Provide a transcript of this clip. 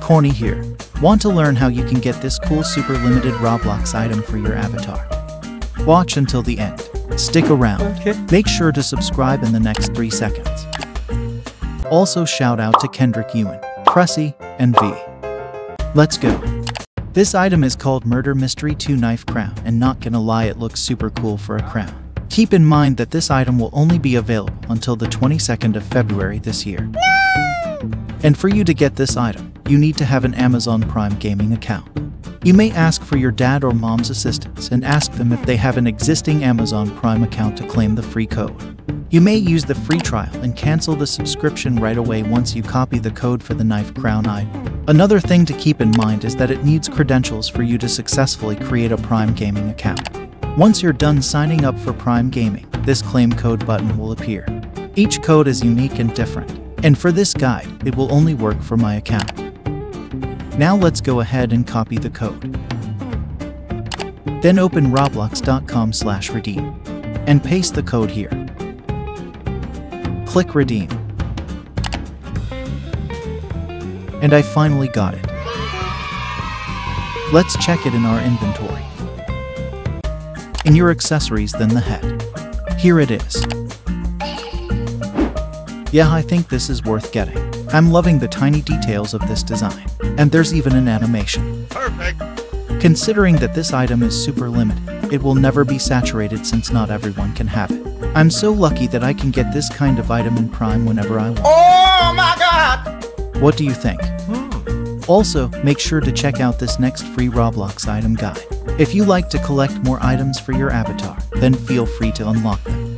Corny here. Want to learn how you can get this cool super limited Roblox item for your avatar? Watch until the end. Stick around. Okay. Make sure to subscribe in the next 3 seconds. Also shout out to Kendrick Ewan, Cressy, and V. Let's go. This item is called Murder Mystery 2 Knife Crown, and not gonna lie, it looks super cool for a crown. Keep in mind that this item will only be available until the 22nd of February this year. And for you to get this item, you need to have an Amazon Prime Gaming account. You may ask for your dad or mom's assistance and ask them if they have an existing Amazon Prime account to claim the free code. You may use the free trial and cancel the subscription right away once you copy the code for the knife crown item. Another thing to keep in mind is that it needs credentials for you to successfully create a Prime Gaming account. Once you're done signing up for Prime Gaming, this claim code button will appear. Each code is unique and different, and for this guide, it will only work for my account. Now let's go ahead and copy the code. Then open roblox.com slash redeem and paste the code here. Click redeem. And I finally got it. Let's check it in our inventory. In your accessories, then the head. Here it is. Yeah, I think this is worth getting. I'm loving the tiny details of this design. And there's even an animation. Perfect. Considering that this item is super limited, it will never be saturated since not everyone can have it. I'm so lucky that I can get this kind of item in Prime whenever I want. Oh my god! What do you think? Hmm. Also, make sure to check out this next free Roblox item guide. If you like to collect more items for your avatar, then feel free to unlock them.